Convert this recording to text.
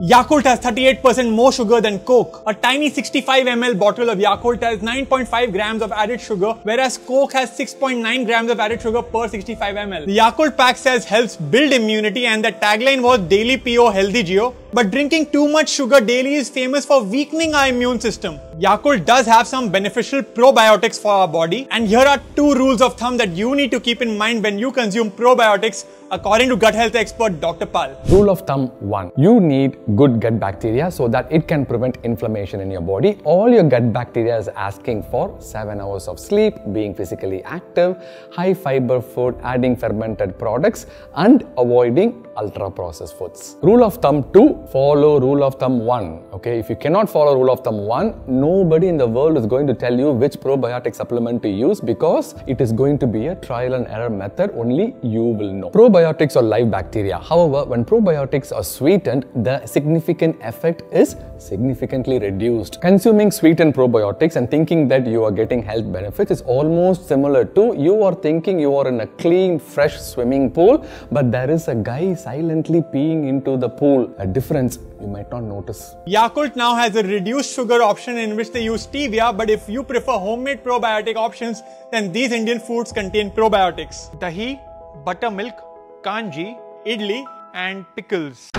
Yakult has 38% more sugar than Coke. A tiny 65 ml bottle of Yakult has 9.5 grams of added sugar, whereas Coke has 6.9 grams of added sugar per 65 ml. The Yakult pack says helps build immunity and the tagline was Daily PO Healthy Geo. But drinking too much sugar daily is famous for weakening our immune system. Yakult does have some beneficial probiotics for our body, and here are two rules of thumb that you need to keep in mind when you consume probiotics according to gut health expert Dr. Pal. Rule of thumb 1. You need good gut bacteria so that it can prevent inflammation in your body. All your gut bacteria is asking for 7 hours of sleep, being physically active, high fiber food, adding fermented products and avoiding ultra processed foods. Rule of thumb 2. Follow rule of thumb 1. Okay, if you cannot follow rule of thumb 1, nobody in the world is going to tell you which probiotic supplement to use because it is going to be a trial and error method only you will know. Probiotics are live bacteria. However, when probiotics are sweetened, the significant effect is significantly reduced. Consuming sweetened probiotics and thinking that you are getting health benefits is almost similar to you are thinking you are in a clean, fresh swimming pool, but there is a guy silently peeing into the pool. A difference you might not notice. Yakult now has a reduced sugar option in which they use stevia, but if you prefer homemade probiotic options, then these Indian foods contain probiotics. Dahi, buttermilk, kanji, idli, and pickles.